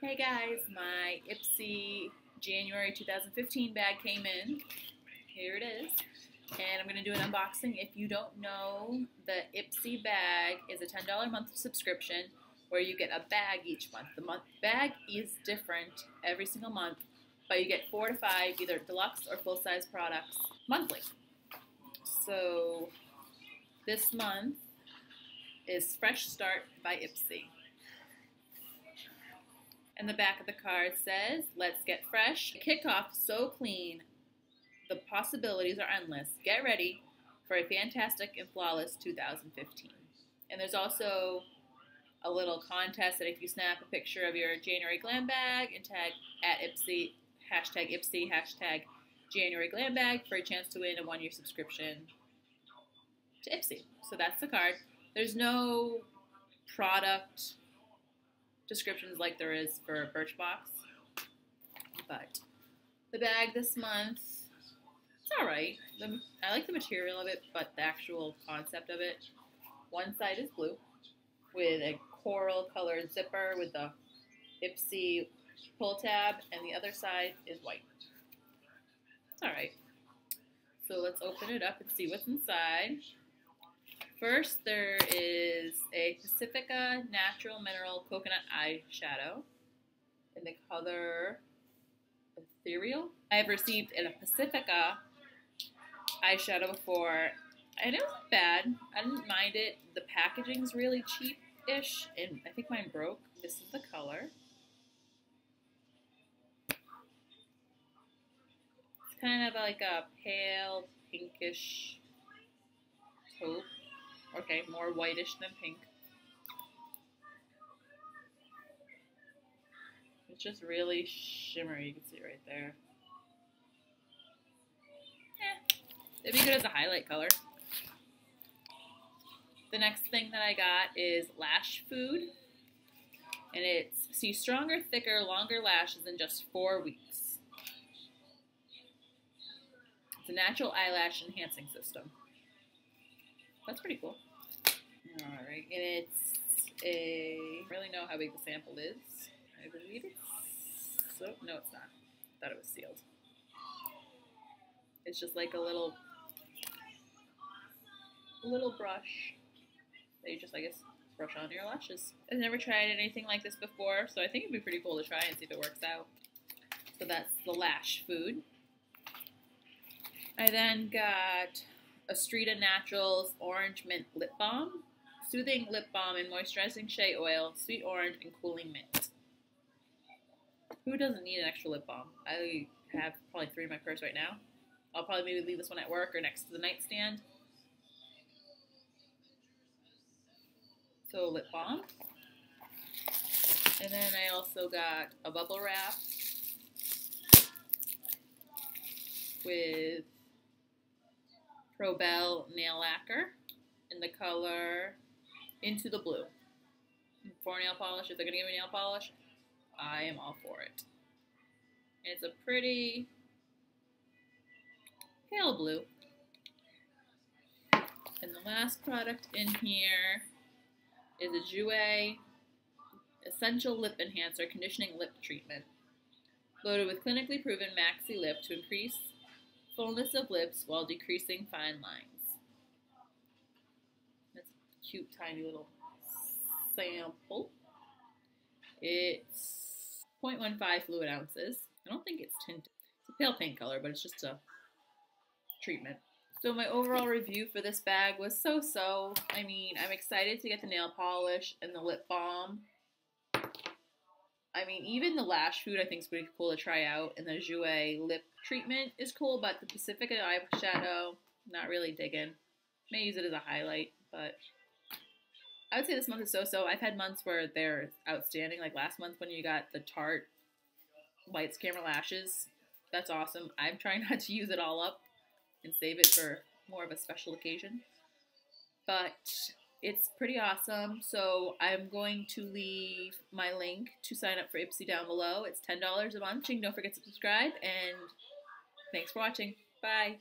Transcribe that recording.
Hey guys, my Ipsy January 2015 bag came in. Here it is. And I'm going to do an unboxing. If you don't know, the Ipsy bag is a $10 a month subscription where you get a bag each month. The month bag is different every single month, but you get four to five either deluxe or full-size products monthly. So this month is Fresh Start by Ipsy. And the back of the card says, Let's get fresh. Kick off so clean. The possibilities are endless. Get ready for a fantastic and flawless 2015. And there's also a little contest that if you snap a picture of your January glam bag and tag at Ipsy, hashtag Ipsy, hashtag January glam bag for a chance to win a one year subscription to Ipsy. So that's the card. There's no product descriptions like there is for a Birchbox. But the bag this month, it's alright. I like the material of it, but the actual concept of it. One side is blue with a coral colored zipper with the Ipsy pull tab, and the other side is white. It's alright. So let's open it up and see what's inside. First, there is a Pacifica Natural Mineral Coconut Eyeshadow in the color Ethereal. I have received in a Pacifica eyeshadow before, and it wasn't bad. I didn't mind it. The packaging's really cheap-ish, and I think mine broke. This is the color. It's kind of like a pale pinkish taupe. Okay, more whitish than pink. It's just really shimmery, you can see right there. Eh, it'd be good as a highlight color. The next thing that I got is Lash Food. And it's see stronger, thicker, longer lashes in just four weeks. It's a natural eyelash enhancing system. That's pretty cool. All right, and it's a, I really know how big the sample is. I believe it's, so, no it's not. I thought it was sealed. It's just like a little, little brush that you just, I guess, brush on your lashes. I've never tried anything like this before, so I think it'd be pretty cool to try and see if it works out. So that's the lash food. I then got Astrida Naturals Orange Mint Lip Balm, Soothing Lip Balm and Moisturizing Shea Oil, Sweet Orange, and Cooling Mint. Who doesn't need an extra lip balm? I have probably three in my purse right now. I'll probably maybe leave this one at work or next to the nightstand. So lip balm. And then I also got a bubble wrap with Probel nail lacquer in the color Into the Blue. For nail polish, if they're going to give me nail polish, I am all for it. It's a pretty pale blue. And the last product in here is a Jouer Essential Lip Enhancer Conditioning Lip Treatment. Loaded with clinically proven Maxi Lip to increase fullness of lips while decreasing fine lines. Cute, tiny little sample. It's 0.15 fluid ounces. I don't think it's tinted. It's a pale pink color, but it's just a treatment. So my overall review for this bag was so-so. I mean, I'm excited to get the nail polish and the lip balm. I mean, even the lash food I think is pretty cool to try out, and the Jouer lip treatment is cool, but the Pacifica eyeshadow, not really digging. May use it as a highlight, but I would say this month is so-so. I've had months where they're outstanding, like last month when you got the Tarte Lights Camera Lashes. That's awesome. I'm trying not to use it all up and save it for more of a special occasion. But it's pretty awesome. So I'm going to leave my link to sign up for Ipsy down below. It's $10 a month. Don't forget to subscribe. And thanks for watching. Bye.